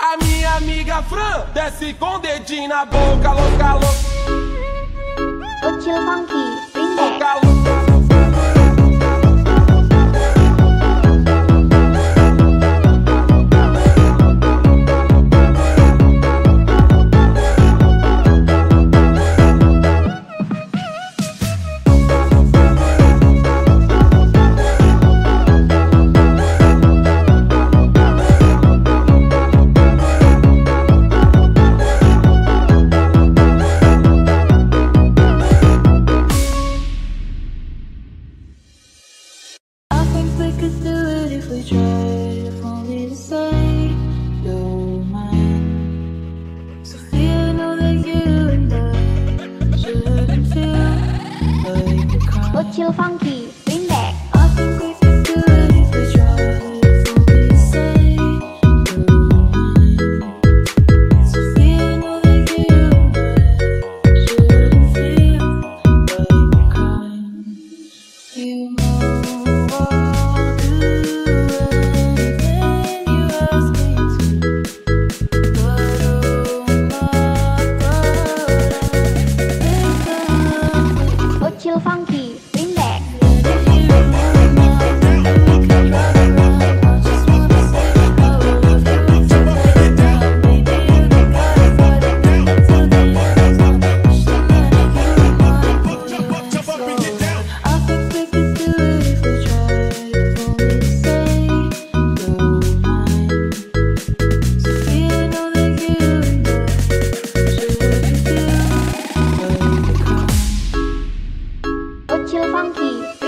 A minha amiga Fran desce com dedinho na boca, louca, louca. O tio Funky. could do it if we tried, if only to say you're mine. Sofia, know that you and I shouldn't feel like a crime. Funky. 秋风起。